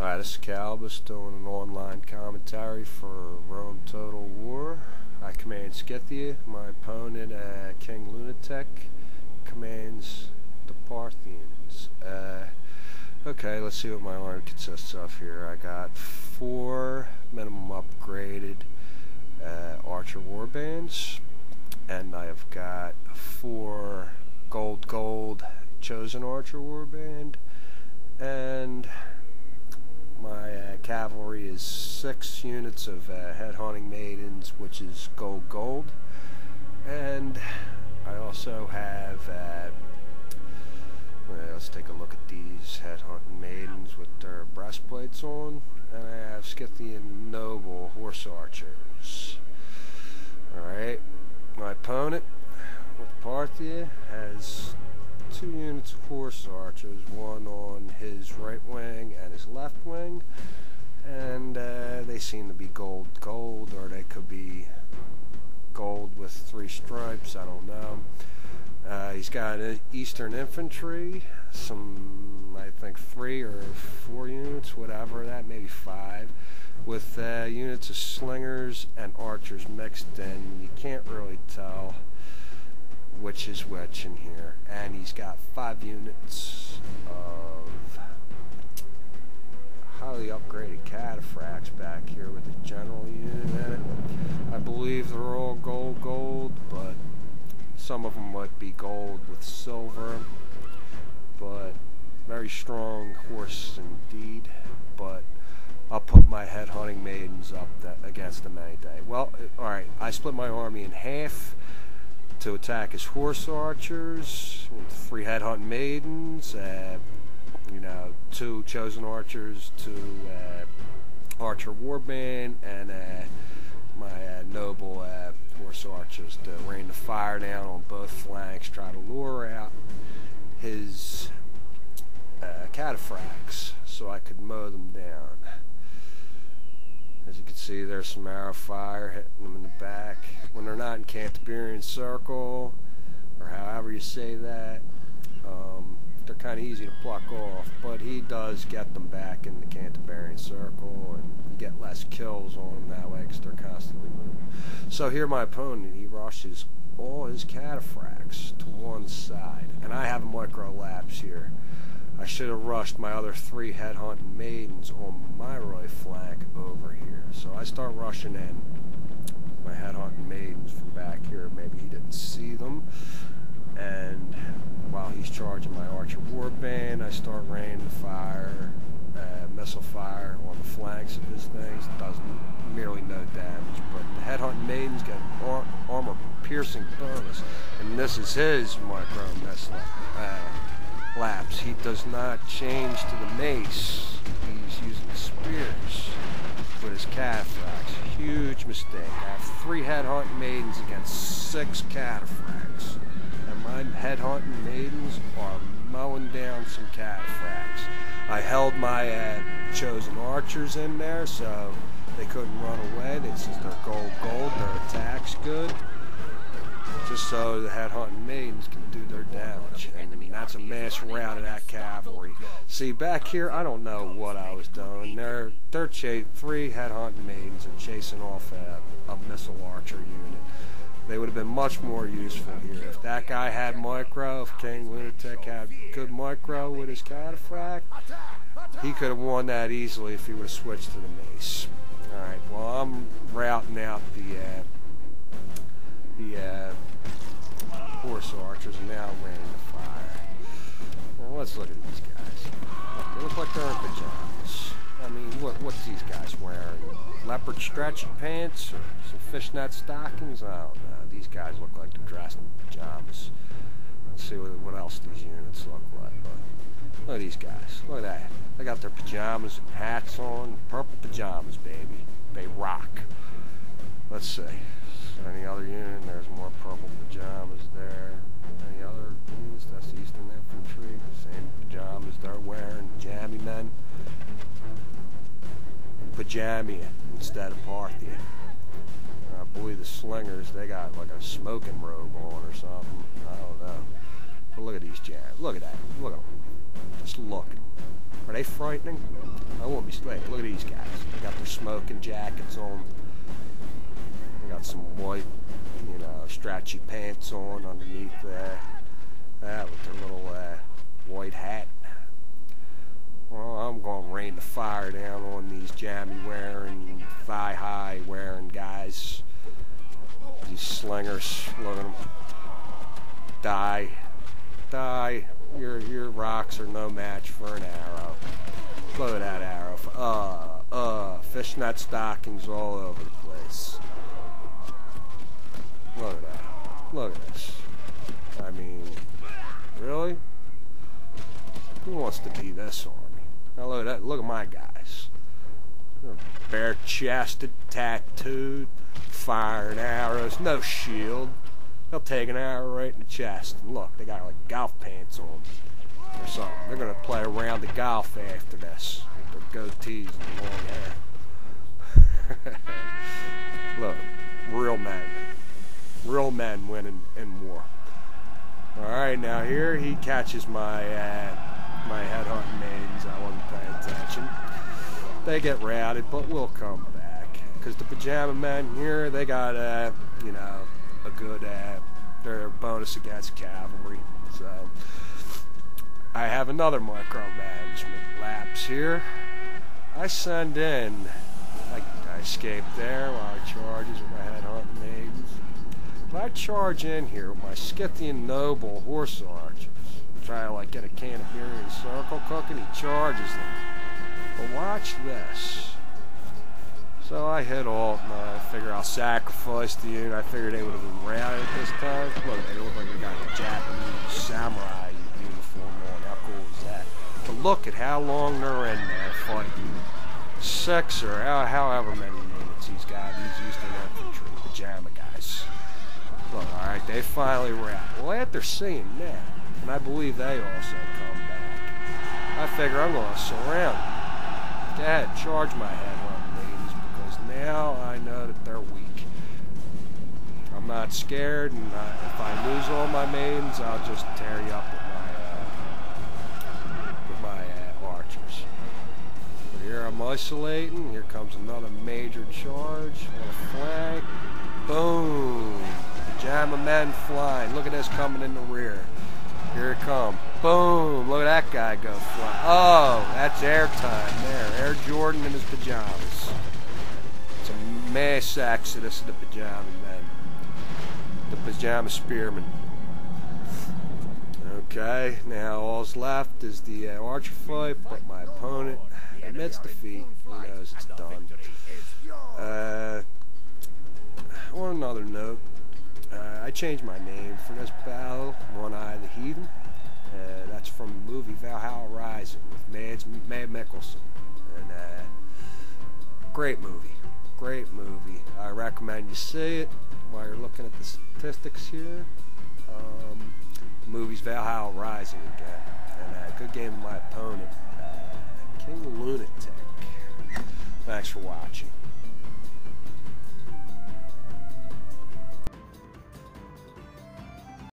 Hi, this is Calibus doing an online commentary for Rome Total War. I command Scythia. My opponent, uh, King Lunatic, commands the Parthians. Uh, okay, let's see what my army consists of here. I got four minimum upgraded uh, Archer Warbands, and I have got four gold gold Chosen Archer Warband, and my uh, cavalry is six units of uh, head maidens, which is gold gold. And I also have, uh, well, let's take a look at these head hunting maidens with their breastplates on. And I have Scythian noble horse archers. Alright, my opponent with Parthia has two units of horse archers, one on his right wing and his left wing, and uh, they seem to be gold gold, or they could be gold with three stripes, I don't know. Uh, he's got Eastern Infantry, some, I think, three or four units, whatever that, maybe five, with uh, units of slingers and archers mixed in. You can't really tell which is which in here. And he's got five units of highly upgraded cataphracts back here with the general unit in it. I believe they're all gold gold, but some of them might be gold with silver. But very strong horse indeed. But I'll put my head hunting maidens up that, against them any day. Well, alright, I split my army in half to attack his horse archers, three headhunt maidens, uh, you know, two chosen archers, two uh, archer warband, and uh, my uh, noble uh, horse archers to rain the fire down on both flanks, try to lure out his cataphracts so I could mow them down. As you can see, there's some arrow fire hitting them in the back. When they're not in Canterbury Circle, or however you say that, um, they're kind of easy to pluck off. But he does get them back in the Canterbury Circle, and you get less kills on them that way because they're constantly moving. So here my opponent, he rushes all his cataphracts to one side. And I have a micro lapse here. I should have rushed my other three head hunting maidens on my right flank over here. So I start rushing in my head hunting maidens from back here. Maybe he didn't see them. And while he's charging my archer warband, I start raining fire, uh, missile fire on the flanks of his things. Does merely no damage. But the head hunting maidens get ar armor piercing bonus. And this is his micro missile. Uh, lapse. He does not change to the mace. He's using spears with his cataphracts. Huge mistake. I have three head hunting maidens against six cataphracts. And my head hunting maidens are mowing down some cataphracts. I held my uh, chosen archers in there so they couldn't run away. They, since they're gold gold, their attack's good just so the head hunting maidens can do their damage. And that's a mass rout of that cavalry. See, back here, I don't know what I was doing. They're, they're ch three head hunting maidens and chasing off a, a missile archer unit. They would have been much more useful here. If that guy had micro, if King Lunatic had good micro with his cataphract, he could have won that easily if he would have switched to the mace. Alright, well, I'm routing out the, uh, the, uh, horse fire. Now let's look at these guys. They look like they're in pajamas. I mean, what what's these guys wearing? Leopard stretch pants or some fishnet stockings? I don't know. These guys look like they're dressed in pajamas. Let's see what, what else these units look like. Look, look at these guys. Look at that. They got their pajamas and hats on. Purple pajamas, baby. They rock. Let's see. Any other unit? There's more purple pajamas there. Any other units? That's Eastern Infantry. Same pajamas they're wearing. Jammy men. Pajamia instead of Parthia. I uh, believe the slingers, they got like a smoking robe on or something. I don't know. But look at these jams. Look at that. Look at them. Just look. Are they frightening? I won't be straight. Look at these guys. They got their smoking jackets on. They got some white, know, stretchy pants on underneath. That with their little uh, white hat. Well, I'm going to rain the fire down on these jammy wearing, thigh high wearing guys. These slingers. Look at them. Die. Die. Your, your rocks are no match for an arrow. At that arrow. Uh, uh, fishnet stockings all over the place. Look at that. Look at this. I mean, really? Who wants to be this army? Now look at that. Look at my guys. They're bare-chested, tattooed, firing arrows, no shield. They'll take an arrow right in the chest. And look, they got like golf pants on or something. They're gonna play around the golf after this with their goatees and long hair. look, real men, real men win in war. All right, now here he catches my uh, my headhunting maidens. I wasn't paying attention. They get routed, but we'll come back because the pajama men here they got uh, you know a good uh, their bonus against cavalry. So I have another micromanagement lapse here. I send in, I, I escaped there while I charges with my head hunting maidens. But I charge in here with my Scythian noble horse archers. Try to like get a Canterbury circle cooking, he charges them. But watch this. So I hit alt and I figure I'll sacrifice the unit. I figured they would have been routed this time. Look, they look like they got the Japanese samurai uniform on. How cool is that? But look at how long they're in there fighting. Six or however many units he's got. These Eastern Infantry, pajama guys. Look, alright, they finally routed. Well, after seeing that, and I believe they also come back, I figure I'm going to surround them. Ahead, charge my head now I know that they're weak. I'm not scared, and uh, if I lose all my maidens, I'll just tear you up with my uh, with my uh, archers. But here I'm isolating. Here comes another major charge a flank. Boom! a man flying. Look at this coming in the rear. Here it comes. Boom! Look at that guy go fly. Oh, that's airtime there. Air Jordan in his pajamas It's a mass exodus of the pajama men. The pajama spearmen. Okay, now all's left is the uh, archer fight, but my opponent admits defeat. He knows it's done. Uh, on another note, I changed my name for this battle, One Eye of the Heathen. Uh, that's from the movie Valhalla Rising with Mads, Mad Mikkelsen. And, uh, great movie. Great movie. I recommend you see it while you're looking at the statistics here. Um, the movie's Valhalla Rising again. And a uh, good game of my opponent, uh, King Lunatic. Thanks for watching.